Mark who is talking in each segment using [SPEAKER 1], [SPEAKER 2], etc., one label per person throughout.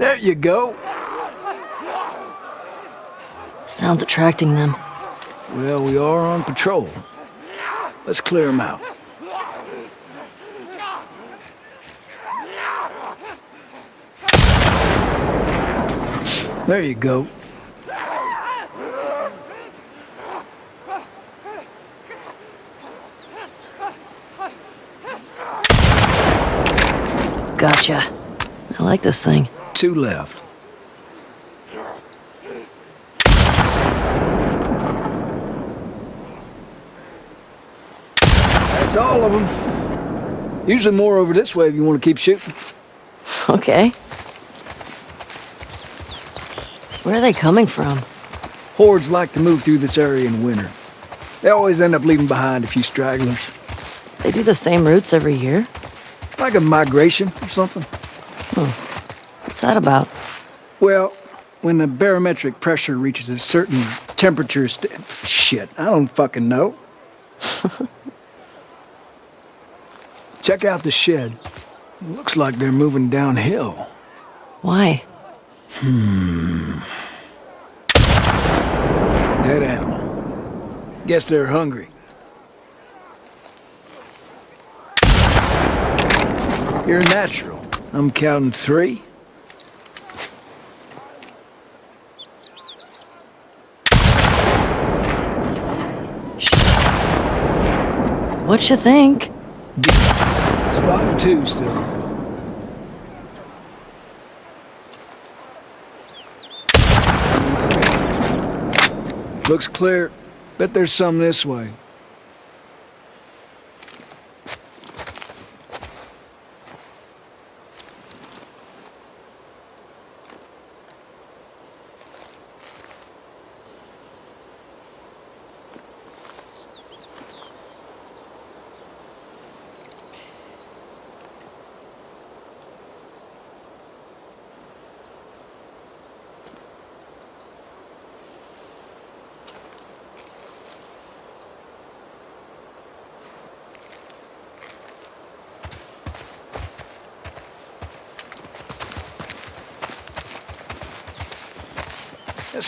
[SPEAKER 1] There you go.
[SPEAKER 2] Sounds attracting them.
[SPEAKER 1] Well, we are on patrol. Let's clear them out. There you go.
[SPEAKER 2] Gotcha. I like this thing.
[SPEAKER 1] Two left. That's all of them. Usually more over this way if you want to keep shooting.
[SPEAKER 2] Okay. Where are they coming from?
[SPEAKER 1] Hordes like to move through this area in winter. They always end up leaving behind a few stragglers.
[SPEAKER 2] They do the same routes every year?
[SPEAKER 1] Like a migration or something. Hmm.
[SPEAKER 2] What's that about?
[SPEAKER 1] Well, when the barometric pressure reaches a certain temperature Shit, I don't fucking know. Check out the shed. Looks like they're moving downhill.
[SPEAKER 2] Why? Hmm.
[SPEAKER 1] Dead animal. Guess they're hungry. You're natural. I'm counting three.
[SPEAKER 2] What you think?
[SPEAKER 1] Spotting two still. Looks clear. Bet there's some this way.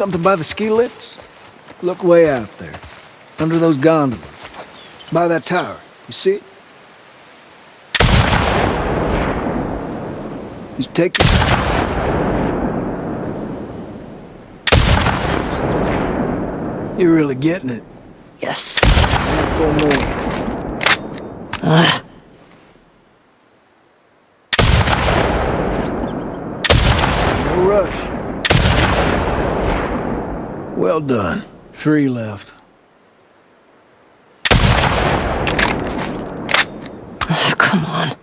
[SPEAKER 1] Something by the ski lifts. Look way out there. Under those gondolas. By that tower. You see it? Just take it. You're really getting it.
[SPEAKER 2] Yes.
[SPEAKER 1] Four more.
[SPEAKER 2] Ugh.
[SPEAKER 1] No rush. Well done. Three left.
[SPEAKER 2] Ugh, come on.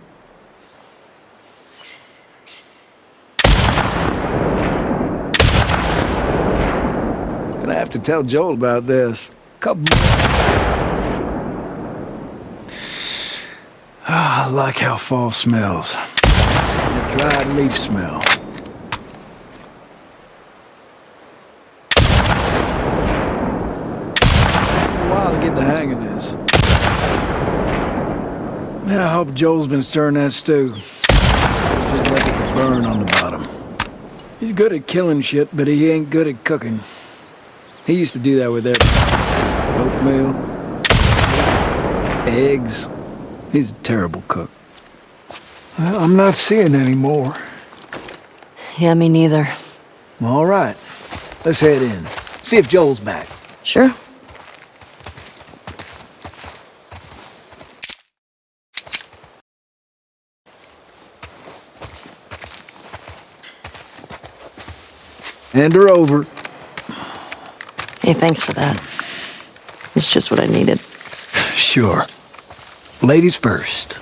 [SPEAKER 1] Gonna have to tell Joel about this. Couple Ah, I like how fall smells. The dried leaf smell. While to get the hang of this. Yeah, I hope Joel's been stirring that stew. Just let it burn on the bottom. He's good at killing shit, but he ain't good at cooking. He used to do that with everything. Oatmeal, eggs. He's a terrible cook. I'm not seeing any more.
[SPEAKER 2] Yeah, me neither.
[SPEAKER 1] All right. Let's head in. See if Joel's back.
[SPEAKER 2] Sure.
[SPEAKER 1] Hand her over.
[SPEAKER 2] Hey, thanks for that. It's just what I needed.
[SPEAKER 1] Sure. Ladies first.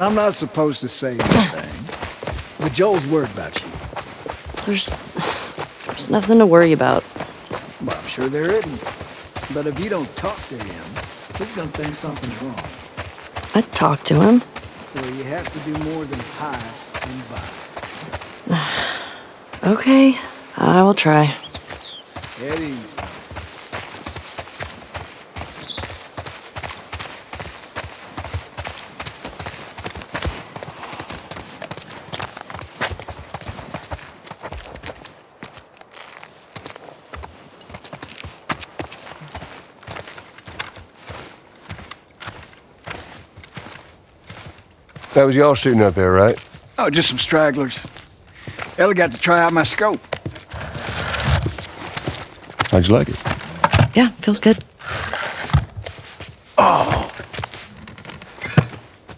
[SPEAKER 1] I'm not supposed to say anything, but Joel's worried about you.
[SPEAKER 2] There's. There's nothing to worry about.
[SPEAKER 1] Well, I'm sure there isn't. But if you don't talk to him, he's gonna think something's wrong.
[SPEAKER 2] I talked to him.
[SPEAKER 1] So you have to do more than and bye.
[SPEAKER 2] Okay, I will try.
[SPEAKER 1] Eddie.
[SPEAKER 3] That was y'all shooting up there, right?
[SPEAKER 1] Oh, just some stragglers. Ellie got to try out my scope.
[SPEAKER 3] How'd you like it?
[SPEAKER 2] Yeah, feels good. Oh!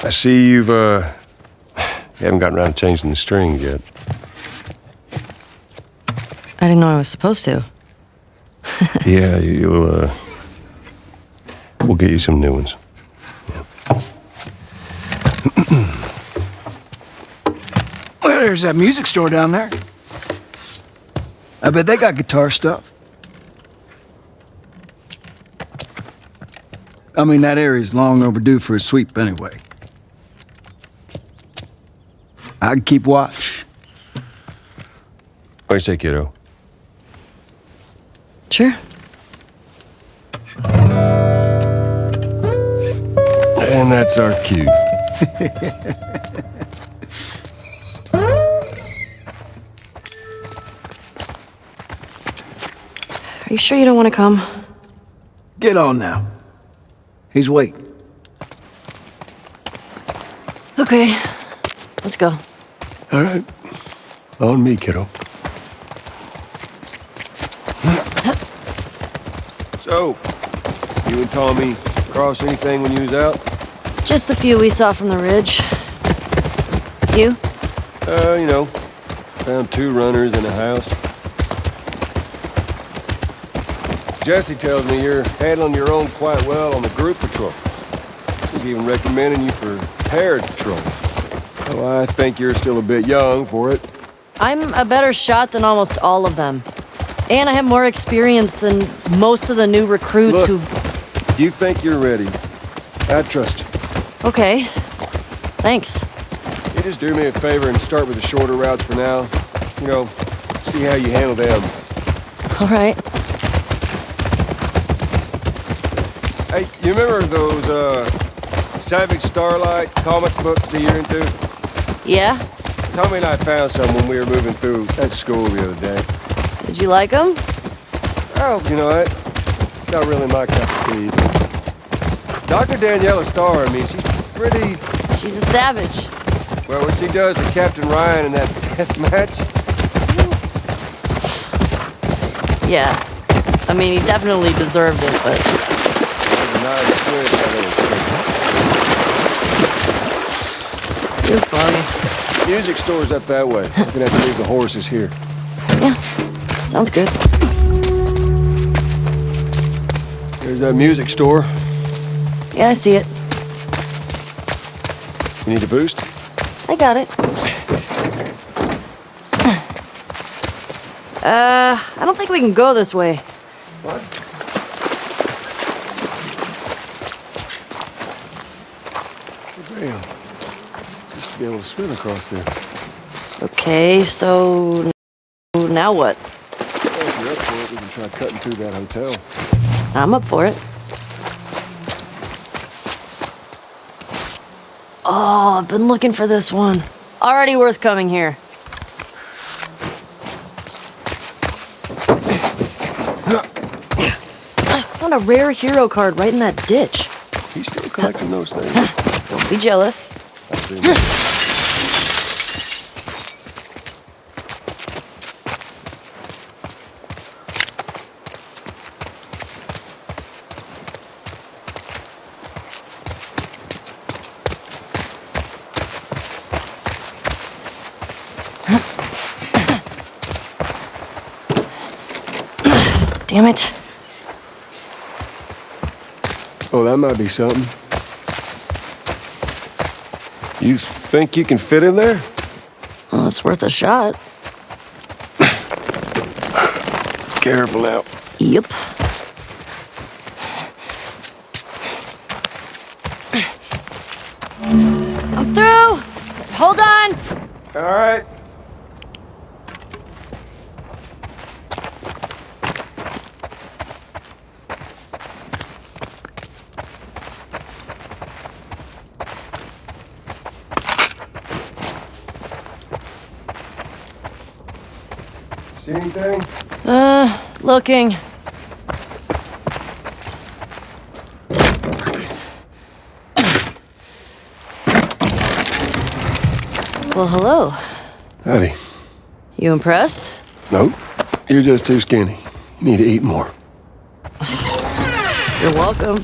[SPEAKER 3] I see you've, uh, you haven't gotten around to changing the string yet.
[SPEAKER 2] I didn't know I was supposed to.
[SPEAKER 3] yeah, you'll, uh, we'll get you some new ones.
[SPEAKER 1] There's that music store down there. I bet they got guitar stuff. I mean, that area's long overdue for a sweep anyway. I'd keep watch.
[SPEAKER 3] What do you say, kiddo?
[SPEAKER 2] Sure.
[SPEAKER 3] And that's our cue.
[SPEAKER 2] Are you sure you don't want to come?
[SPEAKER 1] Get on now. He's waiting.
[SPEAKER 2] Okay. Let's go.
[SPEAKER 3] All right. On me, kiddo. So, you and Tommy cross anything when you was out?
[SPEAKER 2] Just the few we saw from the ridge. You?
[SPEAKER 3] Uh, you know, found two runners in a house. Jesse tells me you're handling your own quite well on the group patrol. He's even recommending you for paired patrol. Well, I think you're still a bit young for it.
[SPEAKER 2] I'm a better shot than almost all of them. And I have more experience than most of the new recruits
[SPEAKER 3] Look.
[SPEAKER 2] who've.
[SPEAKER 3] You think you're ready. I trust you.
[SPEAKER 2] Okay. Thanks.
[SPEAKER 3] You just do me a favor and start with the shorter routes for now. You know, see how you handle them.
[SPEAKER 2] All right.
[SPEAKER 3] Hey, you remember those, uh, Savage Starlight comic books that you're into?
[SPEAKER 2] Yeah?
[SPEAKER 3] Tommy and I found some when we were moving through that school the other day.
[SPEAKER 2] Did you like them?
[SPEAKER 3] Oh, you know what? Not really my cup of tea. Dr. Daniela Starr, I mean, she's pretty...
[SPEAKER 2] She's a savage.
[SPEAKER 3] Well, what she does to Captain Ryan in that death match,
[SPEAKER 2] Yeah. I mean, he definitely deserved it, but.
[SPEAKER 3] Was a nice twist out of
[SPEAKER 2] You're funny.
[SPEAKER 3] Music store's up that way. We're gonna have to leave the horses here.
[SPEAKER 2] Yeah. Sounds good.
[SPEAKER 3] There's that music store.
[SPEAKER 2] Yeah, I see it.
[SPEAKER 3] You need a boost?
[SPEAKER 2] I got it. Uh, I don't think we can go this way.
[SPEAKER 3] What? Damn. Used to be able to swim across there.
[SPEAKER 2] Okay, so now what?
[SPEAKER 3] Well, if you're up for it, we can try cutting through that hotel.
[SPEAKER 2] I'm up for it. Oh, I've been looking for this one. Already worth coming here. Found a rare hero card right in that ditch.
[SPEAKER 3] He's still collecting those things.
[SPEAKER 2] Don't be jealous. Damn it.
[SPEAKER 3] Oh, that might be something. You think you can fit in there?
[SPEAKER 2] Well, it's worth a shot.
[SPEAKER 3] Careful now.
[SPEAKER 2] Yep.
[SPEAKER 3] Anything?
[SPEAKER 2] Uh, looking. Well, hello.
[SPEAKER 3] Howdy.
[SPEAKER 2] You impressed?
[SPEAKER 3] Nope. You're just too skinny. You need to eat more.
[SPEAKER 2] You're welcome.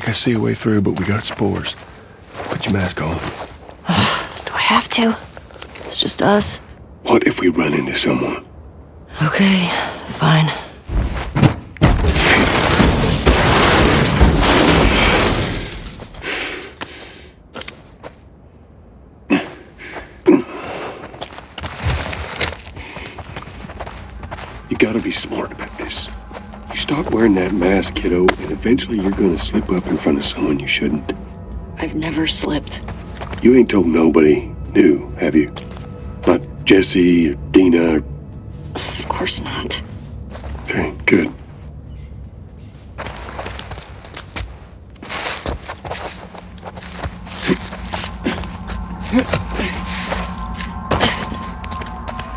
[SPEAKER 3] Think I see a way through, but we got spores. Put your mask on.
[SPEAKER 2] Do I have to? It's just us.
[SPEAKER 3] What if we run into someone?
[SPEAKER 2] Okay, fine.
[SPEAKER 3] Mask, kiddo, and eventually you're gonna slip up in front of someone you shouldn't.
[SPEAKER 2] I've never slipped.
[SPEAKER 3] You ain't told nobody new, have you? Not Jesse or Dina or...
[SPEAKER 2] Of course not.
[SPEAKER 3] Okay, good.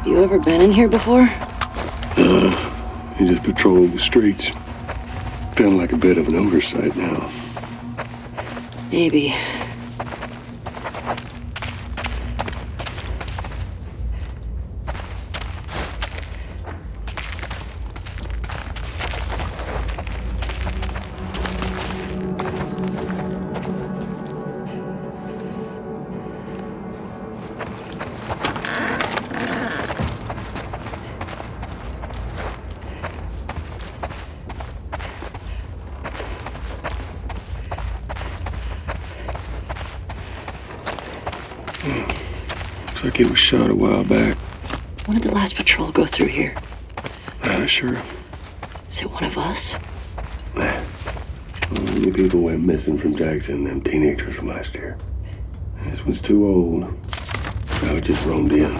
[SPEAKER 2] You ever been in here before?
[SPEAKER 3] Uh, You just patrol the streets. Feeling like a bit of an oversight now.
[SPEAKER 2] Maybe.
[SPEAKER 3] Looks like it was shot a while back.
[SPEAKER 2] When did the last patrol go through here?
[SPEAKER 3] Not sure.
[SPEAKER 2] Is it one of us?
[SPEAKER 3] Well, many people went missing from Jackson, them teenagers from last year. This one's too old. It just roamed in.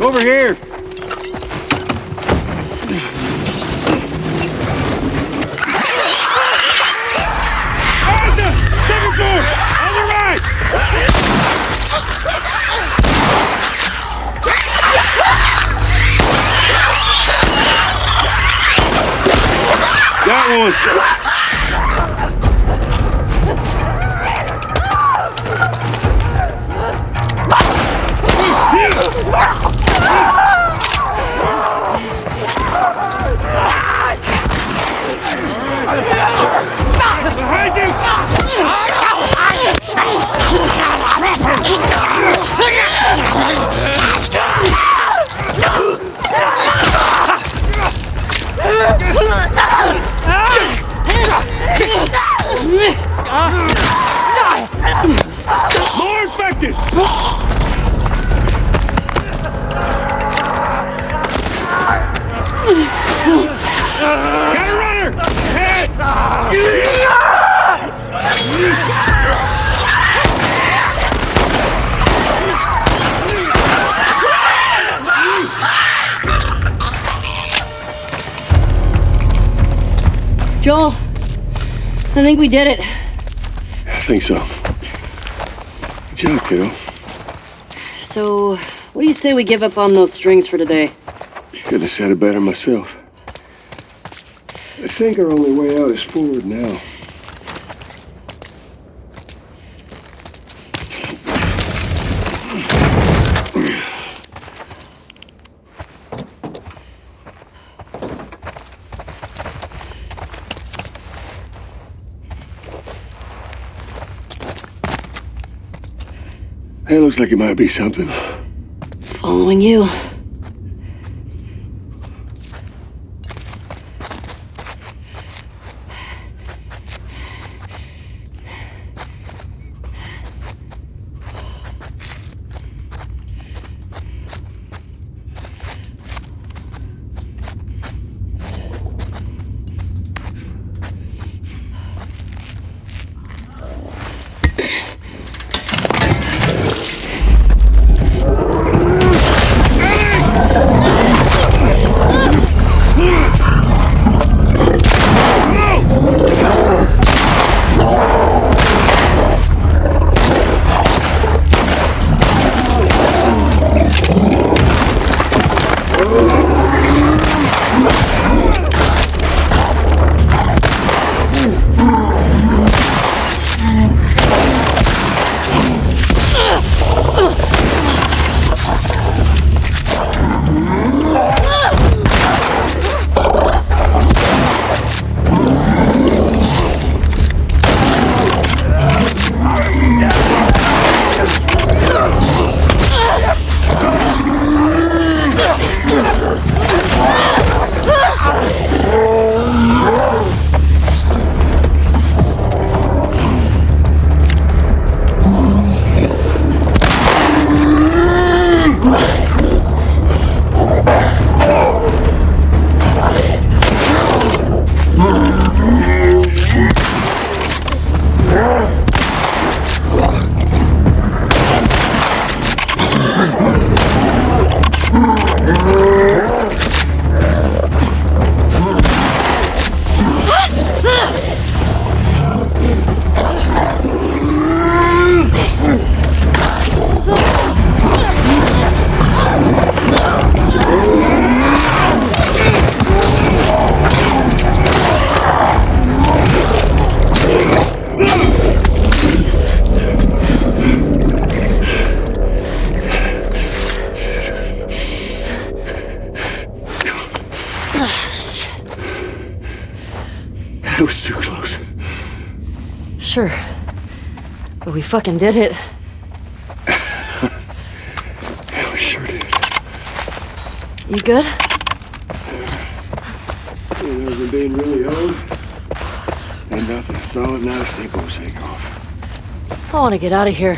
[SPEAKER 4] Over here. That
[SPEAKER 2] think we did it.
[SPEAKER 3] I think so. Good job, kiddo.
[SPEAKER 2] So, what do you say we give up on those strings for today?
[SPEAKER 3] Could have said it better myself. I think our only way out is forward now. That looks like it might be something.
[SPEAKER 2] Following you. Fucking did it.
[SPEAKER 3] Yeah, we sure did.
[SPEAKER 2] You good?
[SPEAKER 3] You know, than being really old. Ain't nothing solid, not a single shake off.
[SPEAKER 2] I want to get out of here.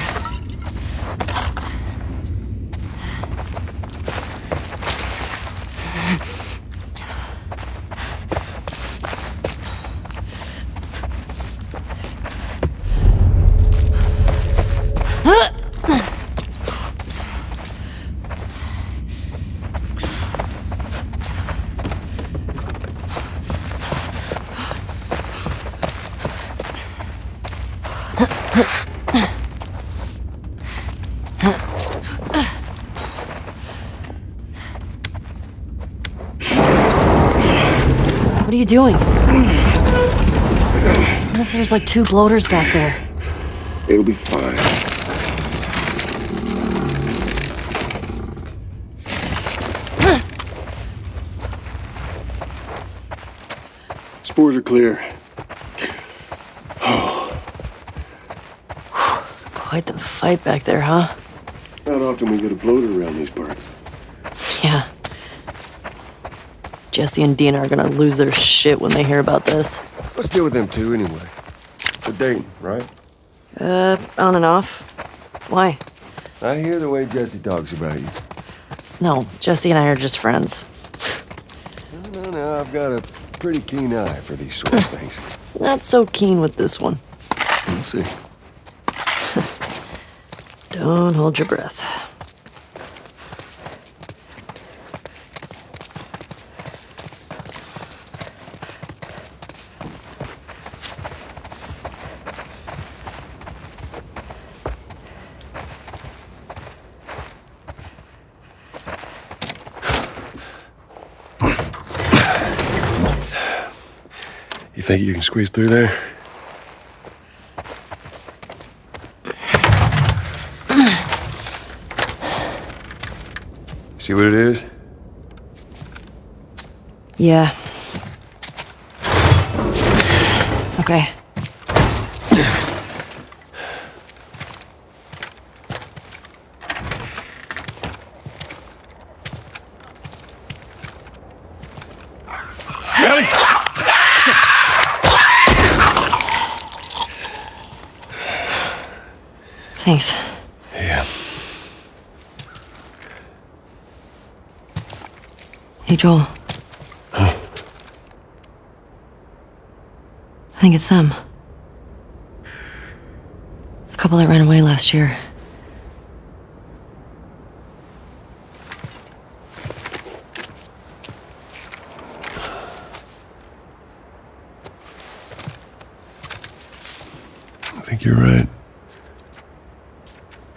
[SPEAKER 2] What are you doing? What if there's like two bloaters back there?
[SPEAKER 5] It'll be fine. Spores are clear.
[SPEAKER 2] Fight back there, huh?
[SPEAKER 5] Not often we get a bloater around these parts.
[SPEAKER 2] Yeah. Jesse and Dina are gonna lose their shit when they hear about this.
[SPEAKER 3] Let's deal with them too, anyway. We're dating, right?
[SPEAKER 2] Uh, on and off. Why?
[SPEAKER 3] I hear the way Jesse talks about you.
[SPEAKER 2] No, Jesse and I are just friends.
[SPEAKER 3] No, No, no, I've got a pretty keen eye for these sort of things.
[SPEAKER 2] Not so keen with this one.
[SPEAKER 3] We'll see.
[SPEAKER 2] Don't hold your breath.
[SPEAKER 3] You think you can squeeze through there? See what it is?
[SPEAKER 2] Yeah. Okay. Thanks. Hey, Joel. I think it's them. The couple that ran away last year.
[SPEAKER 3] I think you're right.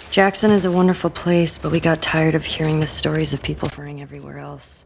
[SPEAKER 2] Jackson is a wonderful place, but we got tired of hearing the stories of people suffering everywhere else.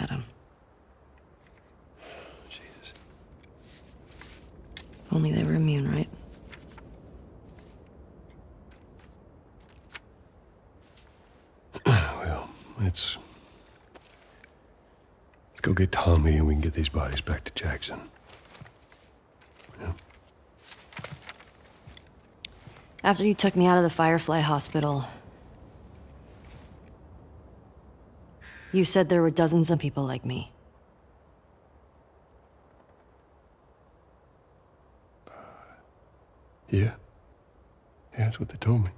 [SPEAKER 2] Adam.
[SPEAKER 3] Jesus.
[SPEAKER 2] If Only they were immune, right?
[SPEAKER 3] Well, let's. Let's go get Tommy and we can get these bodies back to Jackson. Yeah.
[SPEAKER 2] After you took me out of the Firefly Hospital, you said there were dozens of people like me.
[SPEAKER 3] Uh, yeah? Yeah, that's what they told me.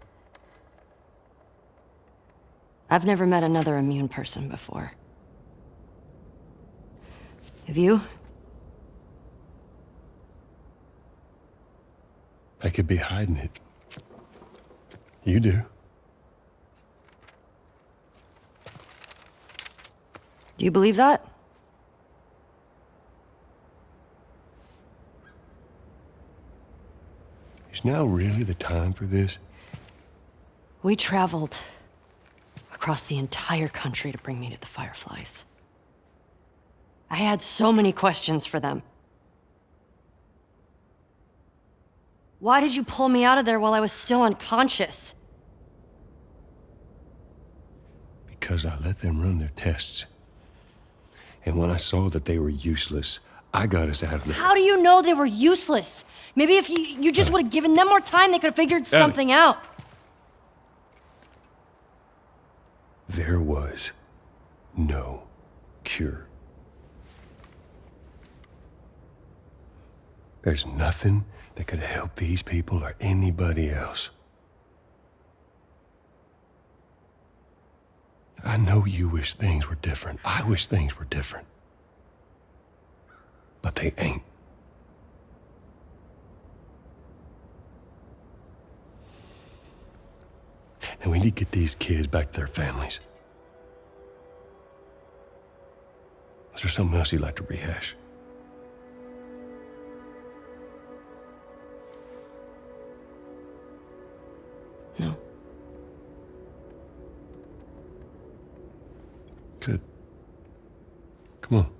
[SPEAKER 2] I've never met another immune person before. Have you?
[SPEAKER 3] I could be hiding it. You do.
[SPEAKER 2] Do you believe that?
[SPEAKER 3] Is now really the time for this?
[SPEAKER 2] We traveled across the entire country to bring me to the Fireflies. I had so many questions for them. Why did you pull me out of there while I was still unconscious?
[SPEAKER 3] Because I let them run their tests. And when I saw that they were useless, I got us out of there.
[SPEAKER 2] How do you know they were useless? Maybe if you, you just uh. would have given them more time, they could have figured uh. something out.
[SPEAKER 3] There was no cure. There's nothing that could help these people or anybody else. I know you wish things were different. I wish things were different. But they ain't. And we need to get these kids back to their families. Is there something else you'd like to rehash? Good. Come on.